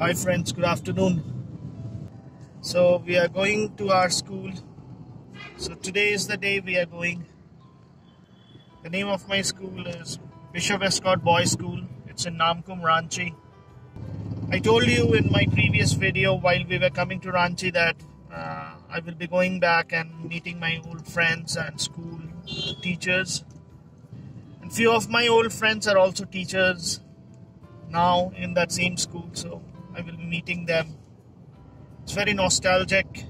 Hi friends, good afternoon. So we are going to our school. So today is the day we are going. The name of my school is Bishop Westcott Boys School. It's in Namkum, Ranchi. I told you in my previous video while we were coming to Ranchi that uh, I will be going back and meeting my old friends and school teachers. And few of my old friends are also teachers now in that same school, so I will be meeting them. It's very nostalgic.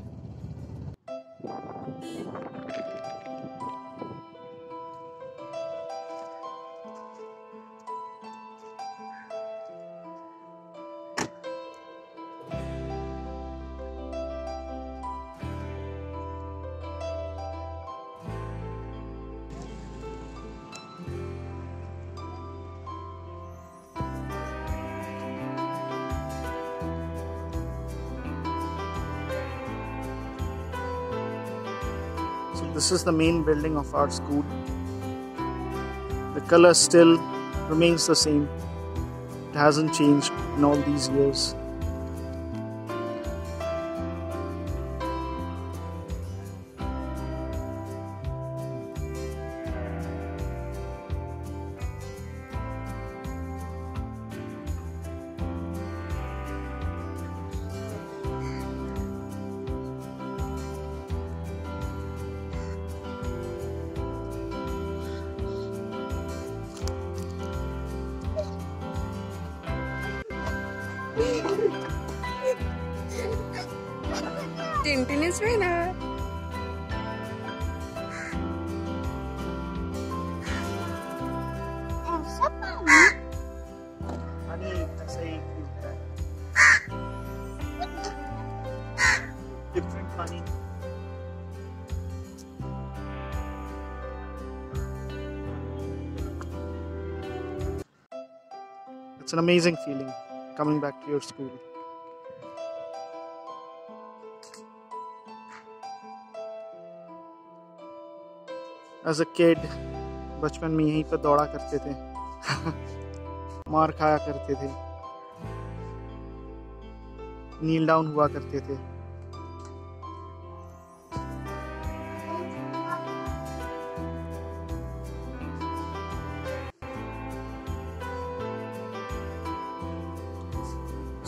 So this is the main building of our school. The color still remains the same. It hasn't changed in all these years. Tintin is winner. Different money. Ah. It's an amazing feeling. Coming back to your school. As a kid, बचपन में यहीं पर दौड़ा करते थे। मार खाया करते थे। नील डाउन हुआ करते थे।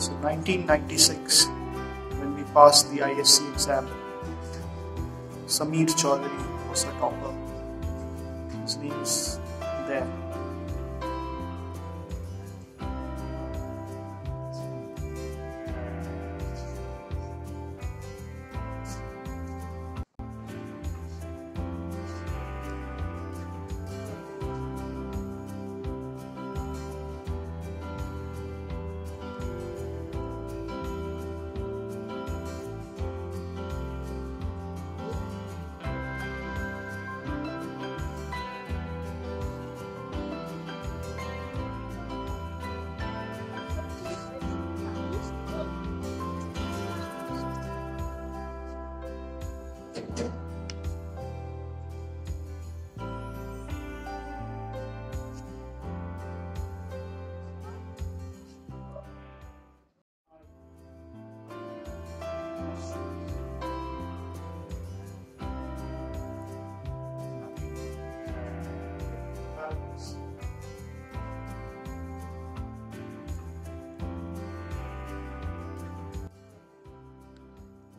So 1996, when we passed the ISC exam, Sameer Chaudhary was a topper. His name is there.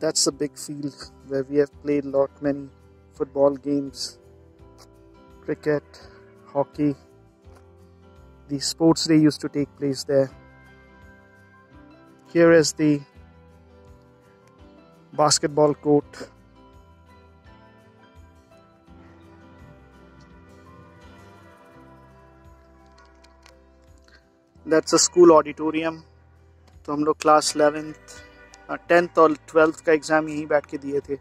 That's a big field where we have played lot many football games, cricket, hockey. The sports day used to take place there. Here is the basketball court. That's a school auditorium. तो हम लोग class 11th tenth और twelfth का exam यहीं बैठ के दिए थे।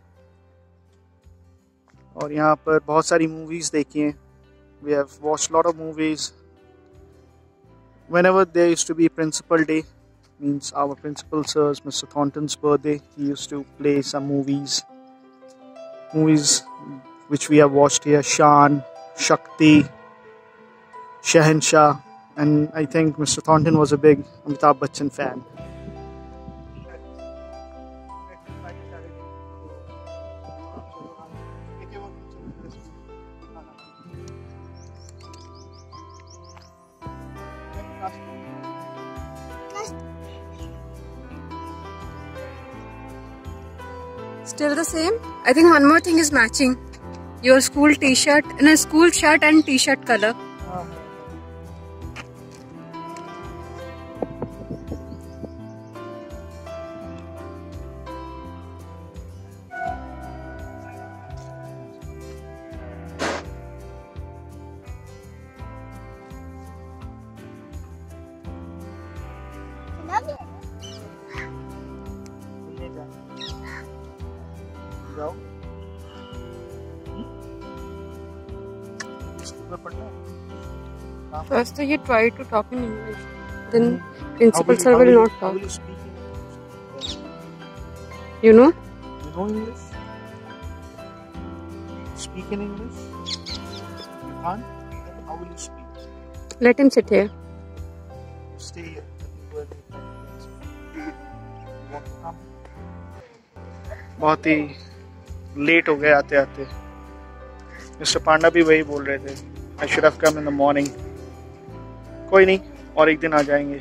और यहाँ पर बहुत सारी मूवीज़ देखी हैं। We have watch lot of movies whenever there used to be principal day means our principal sirs mister Thornton's birthday he used to play some movies movies which we have watch here Shaan Shakti Shahenshah and I think mister Thornton was a big Amitabh Bachchan fan Still the same? I think one more thing is matching. Your school t-shirt and a school shirt and t-shirt color. Love it. पढ़ना है First you try to talk in English. Then How principal will- sir how will will- not how talk. will you speak in English? You know? You know English? Speak in English? You can't? Then how will you speak? Let him sit here. Stay here. Let me go and meet my friends. You want to come? बहुत ही late हो गए आते आते। Mister पांडा भी वही बोल रहे थे Ashraf come in the morning कोई नहीं, और एक दिन आ जाएँगे।